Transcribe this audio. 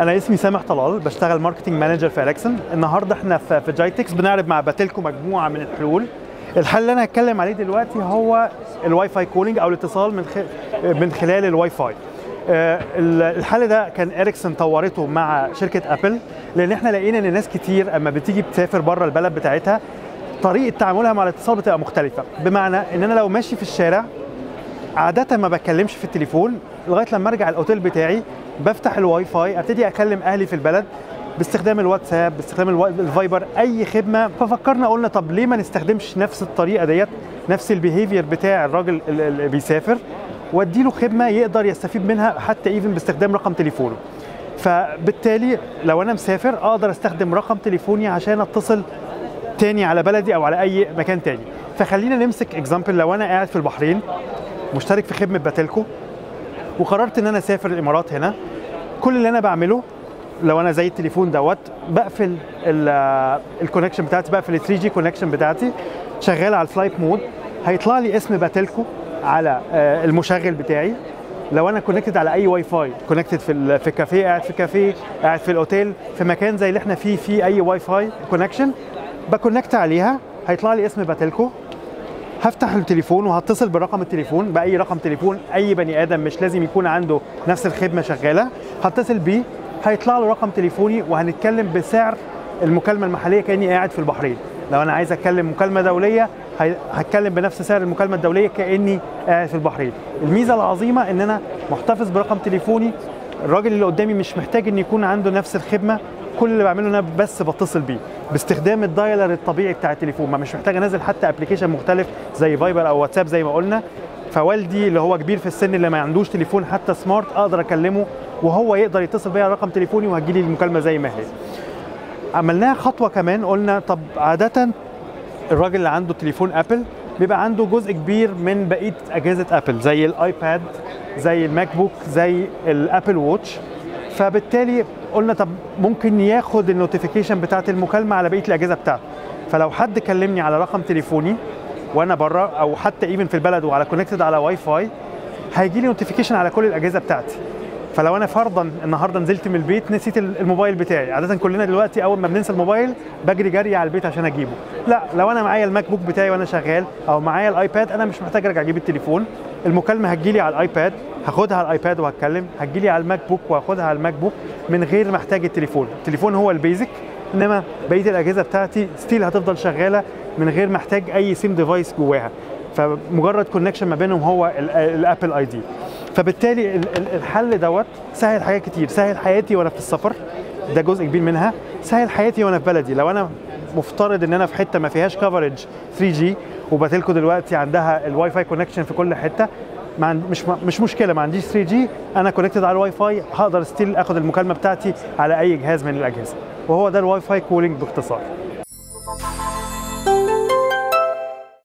أنا اسمي سامح طلال بشتغل marketing manager في اريكسون النهارده إحنا في جايتكس بنعرض مع باتيلكو مجموعة من الحلول. الحل اللي أنا هتكلم عليه دلوقتي هو ال Wi-Fi calling أو الاتصال من. من خلال الواي فاي. آه، ال- الحل ده كان اريكسون طورته مع شركة ابل لأن إحنا لقينا إن ناس كتير أما بتيجي بتسافر بره البلد بتاعتها طريقة تعاملها مع الاتصال بتبقى مختلفة. بمعنى إن أنا لو ماشي في الشارع عادة ما بتكلمش في التليفون لغاية لما أرجع الأوتيل بتاعي بفتح الواي فاي ابتدي اكلم أهلي في البلد باستخدام الواتساب باستخدام الفايبر اي خدمة. ففكرنا قلنا طب ليه ما نستخدمش نفس الطريقة ديت نفس ال behavior بتاع الراجل ال- اللي بيسافر واديله خدمة يقدر يستفيد منها حتى even باستخدام رقم تليفونه. فبالتالي لو أنا مسافر أقدر أستخدم رقم تليفوني عشان أتصل تاني على بلدي أو على أي مكان تاني. فخلينا نمسك example لو أنا قاعد في البحرين مشترك في خدمة باتيلكو وقررت إن أنا أسافر الإمارات هنا. كل اللي أنا بعمله لو أنا زي التليفون دوت بقفل ال connection بتاعتي بقفل ال 3G connection بتاعتي شغال على ال flight mode هيطلع لي اسم باتيلكو على آه، المشغل بتاعي. لو أنا connected على أي Wi-Fi connected في في كافيه قاعد في كافيه قاعد في الأوتيل في مكان زي اللي إحنا فيه فيه أي Wi-Fi connection ب connect عليها هيطلع لي اسم باتيلكو هفتح التليفون وهتصل برقم التليفون بأي رقم تليفون. أي بني آدم مش لازم يكون عنده نفس الخدمة شغالة. هتصل بيه هيطلع له رقم تليفوني وهنتكلم بسعر المكالمة المحلية كأني قاعد في البحرين. لو أنا عايز أتكلم مكالمة دولية هتكلم بنفس سعر المكالمة الدولية كأني قاعد في البحرين. الميزة العظيمة إن أنا محتفظ برقم تليفوني. الراجل اللي قدامي مش محتاج إن يكون عنده نفس الخدمة. كل اللي بعمله إن أنا بس بتصل بيه. باستخدام ال dialer الطبيعي بتاع التليفون. ما مش محتاج انزل حتى application مختلف زي فايبر أو واتساب زي ما قلنا. فوالدي اللي هو كبير في السن اللي ما عندوش تليفون حتى smart أقدر أكلمه وهو يقدر يتصل بيا على رقم تليفوني وهتجيلي المكالمة زي ما هي. عملناها خطوة كمان قلنا طب عادة الراجل اللي عنده تليفون ابل بيبقى عنده جزء كبير من بقية أجهزة ابل زي الآيباد زي الماك بوك زي الابل ووتش فبالتالي قلنا طب ممكن ياخد ال notification بتاعت المكالمة على بقية الأجهزة بتاعته. فلو حد كلمني على رقم تليفوني وأنا بره أو حتى even في البلد وعلى connected على واي فاي هيجي لي notification على كل الأجهزة بتاعتي. فلو أنا فرضا النهارده نزلت من البيت نسيت الموبايل بتاعي. عادة كلنا دلوقتي أول ما بننسى الموبايل بجري جري على البيت عشان أجيبه. لا لو أنا معايا الماك بوك بتاعي وأنا شغال أو معايا الآيباد أنا مش محتاج أرجع أجيب التليفون. المكالمة هتجيلي على الآيباد. هاخدها على الآيباد وهتكلم. هتجيلي على الماك بوك وهاخدها على الماك بوك من غير ما احتاج التليفون. التليفون هو ال basic إنما بقية الأجهزة بتاعتي still هتفضل شغالة من غير ما احتاج أي SIM device جواها. فمجرد connection ما بينهم هو ال- ال Apple ID فبالتالي ال- ال- الحل دوت سهل حاجات كتير. سهل حياتي وأنا في السفر. ده جزء كبير منها. سهل حياتي وأنا في بلدي. لو أنا مفترض ان أنا في حتة ما فيهاش coverage 3G وباتلكو دلوقتي عندها الواي فاي connection في كل حتة. ما مش مش مشكلة ما عنديش 3G أنا connected على الواي فاي هقدر still آخد المكالمة بتاعتي على أي جهاز من الأجهزة. وهو ده ال Wi-Fi calling باختصار.